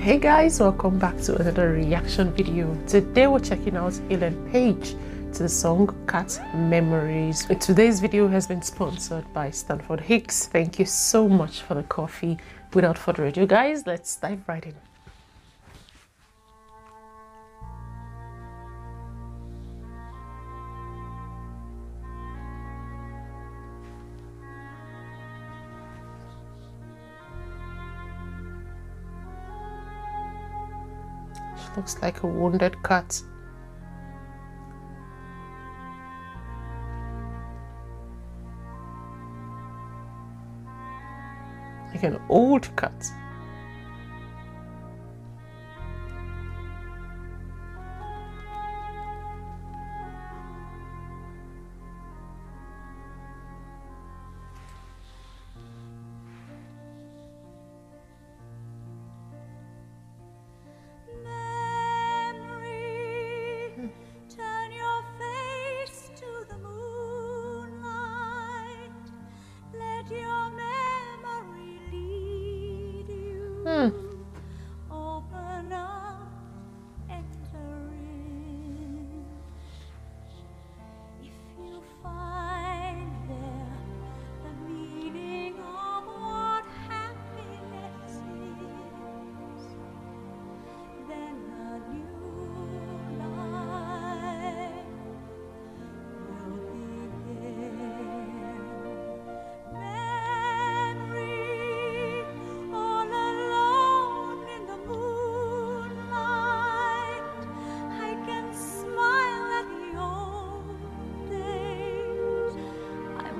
hey guys welcome back to another reaction video. Today we're checking out Elaine Paige to the song cat memories. Today's video has been sponsored by stanford hicks. Thank you so much for the coffee. Without further ado guys let's dive right in looks like a wounded cat. Like an old cat.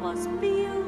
Was beautiful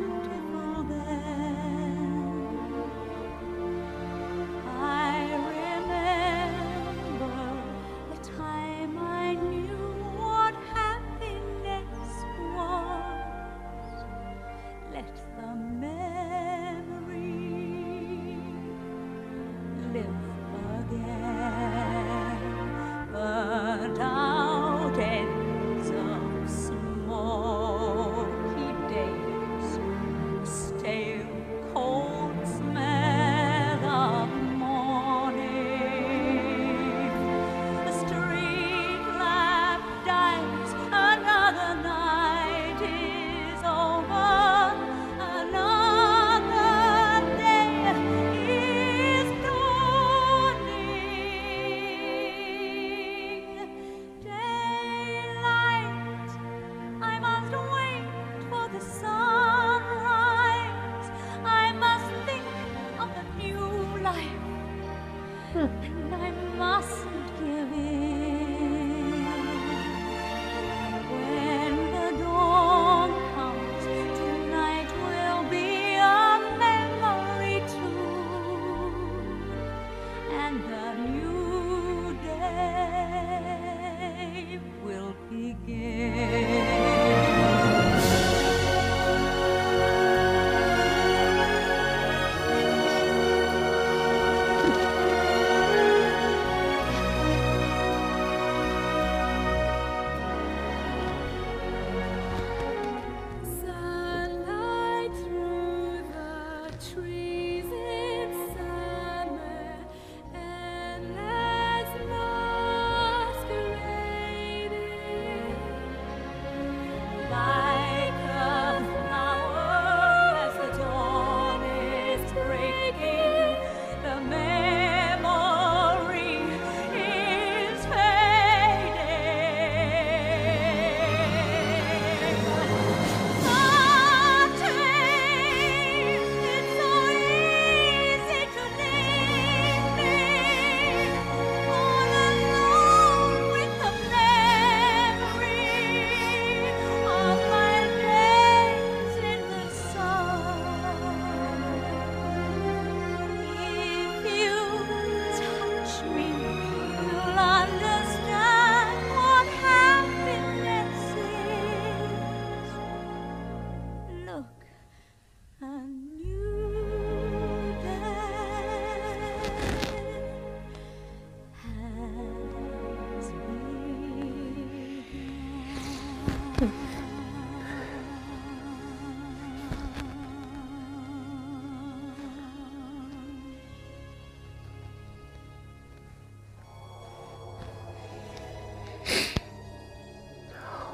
That the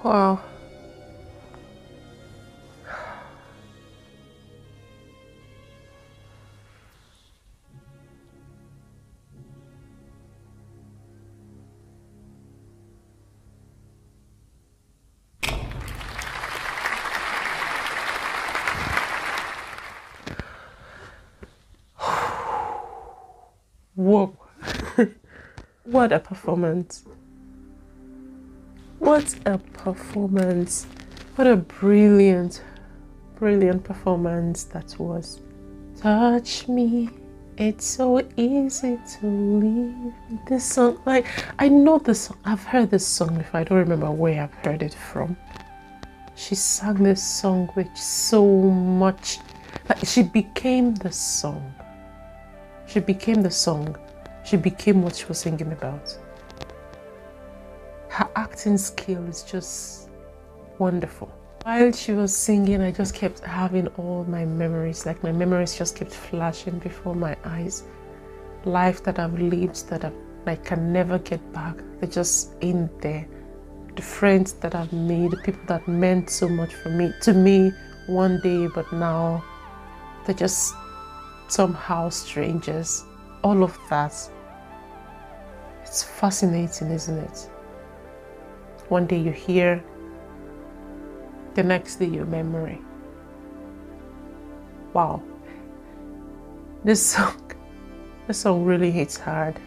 Wow. Whoa. what a performance. What a performance. What a brilliant, brilliant performance that was. Touch me. It's so easy to leave. This song, like, I know this song. I've heard this song before. I don't remember where I've heard it from. She sang this song with so much, like, she became the song. She became the song. She became what she was singing about. Her acting skill is just wonderful. While she was singing, I just kept having all my memories. Like my memories just kept flashing before my eyes. Life that I've lived that I can never get back. They're just in there. The friends that I've made, the people that meant so much for me, to me one day, but now they're just somehow strangers. All of that. It's fascinating, isn't it? One day you hear, the next day your memory. Wow. This song, this song really hits hard.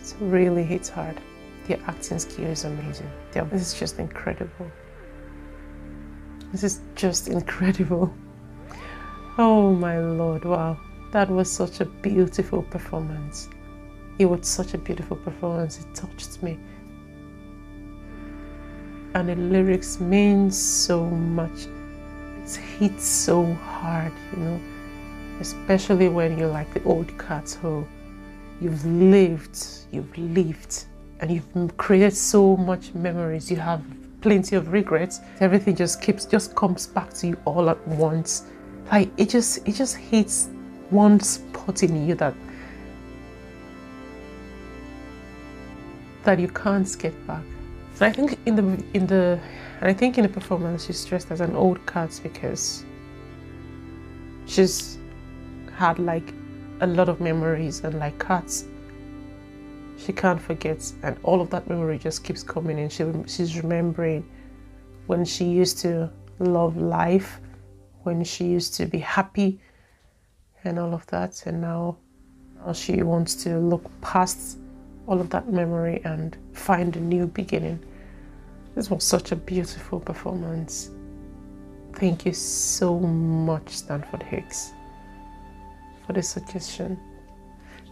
It really hits hard. The acting skill is amazing. This is just incredible. This is just incredible. Oh my lord, wow. That was such a beautiful performance. It was such a beautiful performance. It touched me. And the lyrics mean so much. It hits so hard, you know. Especially when you're like the old cats who you've lived, you've lived, and you've created so much memories. You have plenty of regrets. Everything just keeps just comes back to you all at once like it just it just hits one spot in you that that you can't get back. I think in the in the and I think in the performance she's dressed as an old cat because she's had like a lot of memories and like cats she can't forget. And all of that memory just keeps coming in. She, she's remembering when she used to love life when she used to be happy and all of that. And now she wants to look past all of that memory and find a new beginning. This was such a beautiful performance. Thank you so much stanford hicks for the suggestion.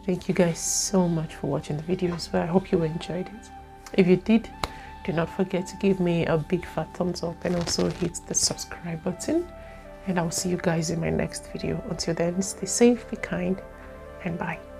Thank you guys so much for watching the video as well. I hope you enjoyed it. If you did do not forget to give me a big fat thumbs up and also hit the subscribe button. And I'll see you guys in my next video. Until then, stay safe, be kind, and bye.